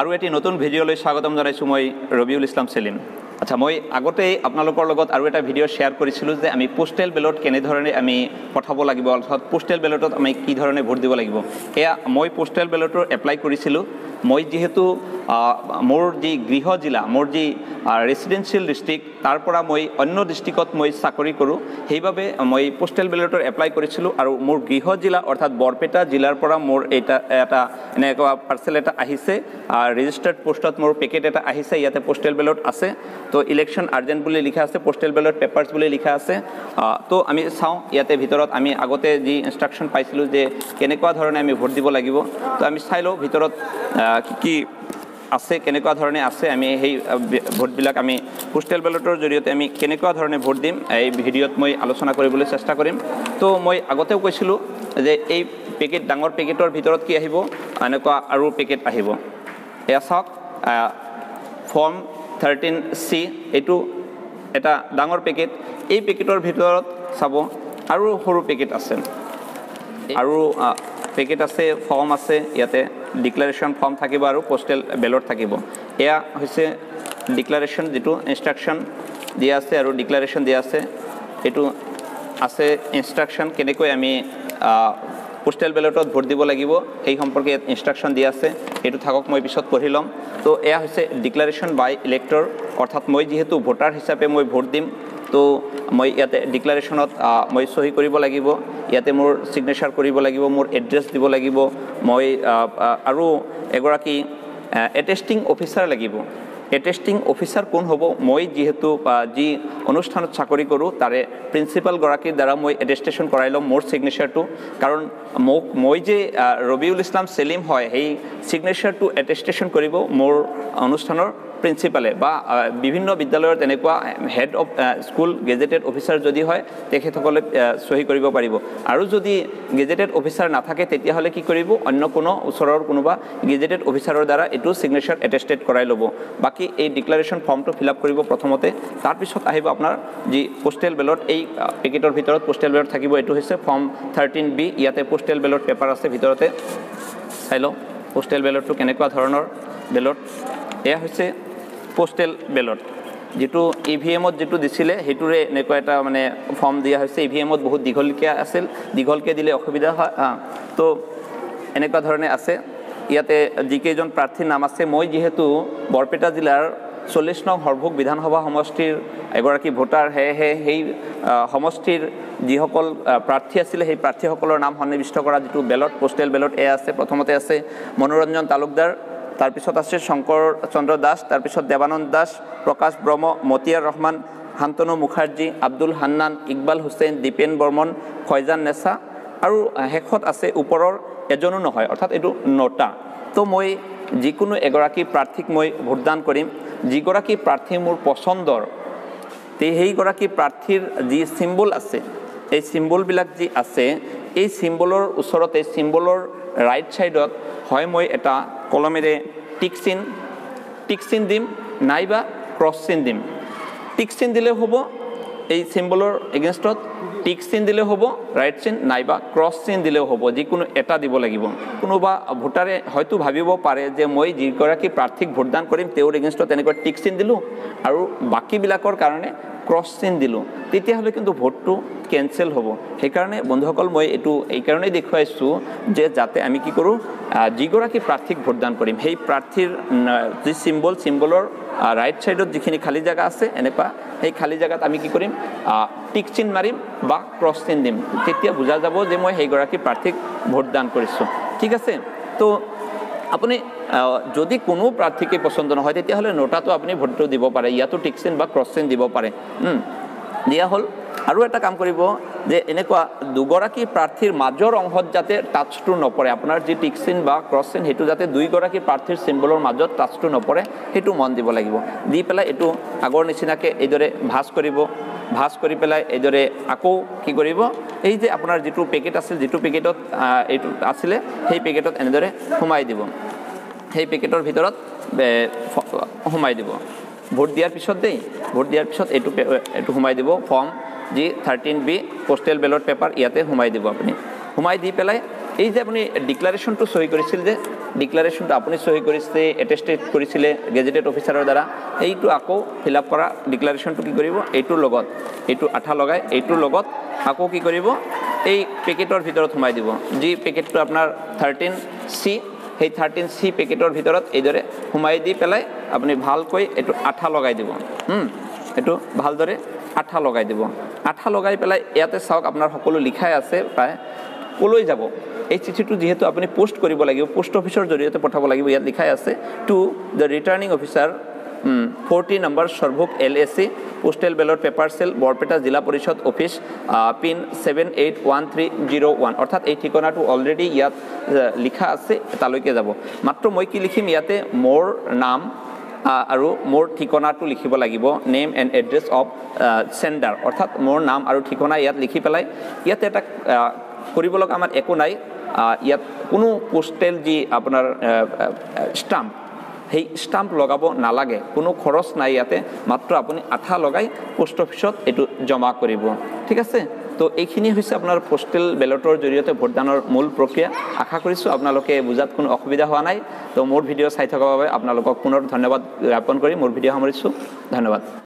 আৰু এটি নতুন ভিডিঅ'লৈ স্বাগতম জনাইছোঁ মই ৰবিউল ইছলাম চেলিম আচ্ছা মই আগতেই আপোনালোকৰ লগত আৰু এটা ভিডিঅ' শ্বেয়াৰ কৰিছিলোঁ যে আমি পোষ্টেল বেলট কেনেধৰণে আমি পঠাব লাগিব অৰ্থাৎ পোষ্টেল বেলটত আমি কি ধৰণে ভোট দিব লাগিব। এয়া মই পোষ্টেল বেলটৰ এপ্লাই কৰিছিলোঁ। মই যিহেতু মোৰ যি গৃহ জিলা মোৰ যি ৰেচিডেঞ্চিয়েল ডিষ্ট্ৰিক্ট তাৰ পৰা মই অন্য ডিষ্ট্ৰিক্টত মই চাকৰি কৰোঁ। সেইবাবে মই পোষ্টেল বেলটৰ এপ্লাই কৰিছিলোঁ আৰু মোৰ গৃহ জিলা অৰ্থাৎ বৰপেটা জিলাৰ পৰা মোৰ এটা এটা এনেকুৱা পাৰ্চেল এটা আহিছে। ৰেজিষ্টাৰ্ড পোষ্টত মোৰ পেকেট এটা আহিছে ইয়াতে পোষ্টেল বেলট আছে। তো ইলেকশ্যন আৰ্জেণ্ট বুলি লিখা আছে পোষ্টেল বেলট পেপাৰ্ছ বুলি লিখা আছে। তো আমি চাওঁ ইয়াতে ভিতৰত আমি আগতে যি ইনষ্ট্ৰাকশ্যন পাইছিলোঁ যে কেনেকুৱা ধৰণে আমি ভোট দিব লাগিব। তো আমি চাই লওঁ ভিতৰত কি কি আছে কেনেকুৱা ধৰণে আছে আমি সেই ভোটবিলাক আমি পোষ্টেল বেলটৰ জৰিয়তে আমি কেনেকুৱা ধৰণে ভোট দিম এই ভিডিঅ'ত মই আলোচনা কৰিবলৈ চেষ্টা কৰিম। তো মই আগতেও কৈছিলোঁ যে এই পেকেট ডাঙৰ পেকেটৰ ভিতৰত কি আহিব এনেকুৱা আৰু পেকেট আহিব। এয়া চাওক ফৰ্ম থাৰ্টিন চি এইটো এটা ডাঙৰ পেকেট। এই পেকেটৰ ভিতৰত চাব আৰু সৰু পেকেট আছে। আৰু পেকেট আছে ফৰ্ম আছে ইয়াতে ডিক্লাৰেশ্যন ফৰ্ম থাকিব আৰু পোষ্টেল বেলট থাকিব। এয়া হৈছে ডিক্লাৰেশ্যন যিটো ইনষ্ট্ৰাকশ্যন দিয়া আছে আৰু ডিক্লাৰেশ্যন দিয়া আছে। এইটো আছে ইনষ্ট্ৰাকশ্যন কেনেকৈ আমি পোষ্টেল বেলটত ভোট দিব লাগিব সেই সম্পৰ্কে ইয়াত ইনষ্ট্ৰাকশ্যন দিয়া আছে। এইটো থাকক মই পিছত পঢ়ি ল'ম। তো এয়া হৈছে ডিক্লাৰেশ্যন বাই ইলেক্টৰ অৰ্থাৎ মই যিহেতু ভোটাৰ হিচাপে মই ভোট দিম তো মই ইয়াতে ডিক্লাৰেশ্যনত মই চহী কৰিব লাগিব ইয়াতে মোৰ ছিগনেচাৰ কৰিব লাগিব মোৰ এড্ৰেছ দিব লাগিব মই আৰু এগৰাকী এটেষ্টিং অফিচাৰ লাগিব। এটেষ্টিং অফিচাৰ কোন হ'ব? মই যিহেতু যি অনুষ্ঠানত চাকৰি কৰোঁ তাৰে প্ৰিন্সিপালগৰাকীৰ দ্বাৰা মই এটেষ্টেশ্যন কৰাই ল'ম মোৰ ছিগনেচাৰটো কাৰণ মোক মই যে ৰবিউল ইছলাম চেলিম হয় সেই ছিগনেচাৰটো এটেষ্টেশ্যন কৰিব মোৰ অনুষ্ঠানৰ প্ৰিন্সিপালে বা বিভিন্ন বিদ্যালয়ৰ তেনেকুৱা head of school gazetted officer যদি হয় তেখেতসকলে চহী কৰিব পাৰিব। আৰু যদি গেজেটেড অফিচাৰ নাথাকে তেতিয়াহ'লে কি কৰিব? অন্য কোনো ওচৰৰ কোনোবা গেজেটেড অফিচাৰৰ দ্বাৰা এইটো ছিগনেচাৰ এটেষ্টেড কৰাই ল'ব। বাকী এই ডিক্লাৰেশ্যন ফৰ্মটো ফিল আপ কৰিব প্ৰথমতে। তাৰপিছত আহিব আপোনাৰ যি পোষ্টেল বেলট এই পেকেটৰ ভিতৰত পোষ্টেল বেলট থাকিব। এইটো হৈছে ফৰ্ম থাৰ্টিন বি ইয়াতে পোষ্টেল বেলট পেপাৰ আছে ভিতৰতে। চাই লওঁ পোষ্টেল বেলটটো কেনেকুৱা ধৰণৰ বেলট এয়া হৈছে পোষ্টেল বেলট যিটো ই ভি এমত যিটো দিছিলে সেইটোৰে এনেকুৱা এটা মানে ফৰ্ম দিয়া হৈছে। ই ভি এমত বহুত দীঘলকৈ আছিল দীঘলকৈ দিলে অসুবিধা হয়। তো এনেকুৱা ধৰণে আছে। ইয়াতে যিকেইজন প্ৰাৰ্থীৰ নাম আছে মই যিহেতু বৰপেটা জিলাৰ চল্লিছ নং সৰভোগ বিধানসভা সমষ্টিৰ এগৰাকী ভোটাৰ সেয়েহে সেই সমষ্টিৰ যিসকল প্ৰাৰ্থী আছিলে সেই প্ৰাৰ্থীসকলৰ নাম সন্নিৱিষ্ট কৰা যিটো বেলট পোষ্টেল বেলট এয়া আছে। প্ৰথমতে আছে মনোৰঞ্জন তালুকদাৰ তাৰপিছত আছে শংকৰ চন্দ্ৰ দাস তাৰপিছত দেৱানন্দ দাস প্ৰকাশ ব্ৰহ্ম মতিয়াৰ ৰহমান শান্তনু মুখাৰ্জী আব্দুল হান্নান ইকবাল হুছেইন দীপেন বৰ্মন ফয়জান নেচা আৰু শেষত আছে ওপৰৰ এজনো নহয় অৰ্থাৎ এইটো নটা। তো মই যিকোনো এগৰাকী প্ৰাৰ্থীক মই ভোটদান কৰিম। যিগৰাকী প্ৰাৰ্থী মোৰ পচন্দৰ তে সেইগৰাকী প্ৰাৰ্থীৰ যি চিম্বল আছে এই চিম্বলবিলাক যি আছে এই চিম্বলৰ ওচৰতে চিম্বলৰ ৰাইট ছাইডত হয় মই এটা কলমেৰে টিক চিন টিক চিন দিম নাইবা ক্ৰছ চিন দিম। টিক চিন দিলেও হ'ব এই চিম্বলৰ এগেইনষ্টত টিক চিন দিলেও হ'ব ৰাইট চিন নাইবা ক্ৰছ চিন দিলেও হ'ব যিকোনো এটা দিব লাগিব। কোনোবা ভোটাৰে হয়তো ভাবিব পাৰে যে মই যিগৰাকী প্ৰাৰ্থীক ভোটদান কৰিম তেওঁৰ এগেইনষ্টত তেনেকৈ টিক চিন দিলোঁ আৰু বাকীবিলাকৰ কাৰণে ক্ৰছ চিন দিলোঁ তেতিয়াহ'লে কিন্তু ভোটটো কেঞ্চেল হ'ব। সেইকাৰণে বন্ধুসকল মই এইটো এইকাৰণেই দেখুৱাইছোঁ যে যাতে আমি কি কৰোঁ যিগৰাকী প্ৰাৰ্থীক ভোটদান কৰিম সেই প্ৰাৰ্থীৰ যি চিম্বল চিম্বলৰ ৰাইট ছাইডত যিখিনি খালী জেগা আছে এনেকুৱা সেই খালী জেগাত আমি কি কৰিম টিক চিন মাৰিম বা ক্ৰছ চিন দিম। তেতিয়া বুজা যাব যে মই সেইগৰাকী প্ৰাৰ্থীক ভোটদান কৰিছোঁ। ঠিক আছে? তো আপুনি যদি কোনো প্ৰাৰ্থীকে পচন্দ নহয় তেতিয়াহ'লে নোটাটো আপুনি ভোটটো দিব পাৰে ইয়াতো টিক চিন বা ক্ৰছ চিন দিব পাৰে। দিয়া হ'ল। আৰু এটা কাম কৰিব যে এনেকুৱা দুগৰাকী প্ৰাৰ্থীৰ মাজৰ অংশত যাতে টাচটো নপৰে আপোনাৰ যি টিক চিন বা ক্ৰছ চিন সেইটো যাতে দুইগৰাকী প্ৰাৰ্থীৰ চিম্বলৰ মাজত টাচটো নপৰে সেইটো মন দিব লাগিব। দি পেলাই এইটো আগৰ নিচিনাকৈ এইদৰে ভাজ কৰিব ভাজ কৰি পেলাই এইদৰে আকৌ কি কৰিব এই যে আপোনাৰ যিটো পেকেট আছিল যিটো পেকেটত এইটো আছিলে সেই পেকেটত এনেদৰে সোমাই দিব। সেই পেকেটৰ ভিতৰত সোমাই দিব। ভোট দিয়াৰ পিছত দেই ভোট দিয়াৰ পিছত এইটো এইটো সোমাই দিব ফৰ্ম যি thirteen B postal ballot paper ইয়াতে সোমাই দিব আপুনি। সোমাই দি পেলাই এই যে আপুনি ডিক্লাৰেশ্যনটো চহী কৰিছিল যে ডিক্লাৰেশ্যনটো আপুনি চহী কৰিছে এটেষ্টেড কৰিছিলে গেজেটেড অফিচাৰৰ দ্বাৰা এইটো আকৌ ফিল আপ কৰা ডিক্লাৰেশ্যনটো কি কৰিব? এইটোৰ লগত এইটো আঠা লগাই এইটোৰ লগত আকৌ কি কৰিব? এই পেকেটৰ ভিতৰত সোমাই দিব। যি পেকেটটো আপোনাৰ থাৰ্টিন চি সেই থাৰ্টিন চি পেকেটৰ ভিতৰত এইদৰে সোমাই দি পেলাই আপুনি ভালকৈ এইটো আঠা লগাই দিব। এইটো ভালদৰে আঠা লগাই দিব। আঠা লগাই পেলাই ইয়াতে চাওক আপোনাৰ সকলো লিখাই আছে প্ৰায় ক'লৈ যাব। এই চিঠিটো যিহেতু আপুনি পোষ্ট কৰিব লাগিব পোষ্ট অফিচৰ জৰিয়তে পঠাব লাগিব ইয়াত লিখাই আছে। To the returning officer forty number Sarbhog L A C postal ballot paper cell Barpeta জিলা পৰিষদ office pin seven eight one three zero' one অৰ্থাৎ এই ঠিকনাটো অলৰেডি ইয়াত লিখা আছে তালৈকে যাব। মাত্ৰ মই কি লিখিম ইয়াতে মোৰ নাম আৰু মোৰ ঠিকনাটো লিখিব লাগিব name and address of sender অৰ্থাৎ মোৰ নাম আৰু ঠিকনা ইয়াত লিখি পেলাই ইয়াতে এটা কৰিব লগা আমাৰ একো নাই। ইয়াত কোনো পোষ্টেল যি আপোনাৰ ষ্টাম্প সেই ষ্টাম্প লগাব নালাগে। কোনো খৰচ নাই ইয়াতে। মাত্ৰ আপুনি আঠা লগাই পোষ্ট অফিচত এইটো জমা কৰিব। ঠিক আছে? তো এইখিনি হৈছে আপোনাৰ পোষ্টেল বেলটৰ জৰিয়তে ভোটদানৰ মূল প্ৰক্ৰিয়া। আশা কৰিছোঁ আপোনালোকে বুজাত কোনো অসুবিধা হোৱা নাই। তো মোৰ ভিডিঅ' চাই থকাৰ বাবে আপোনালোকক পুনৰ ধন্যবাদ জ্ঞাপন কৰি মোৰ ভিডিঅ' সামৰিছোঁ। ধন্যবাদ।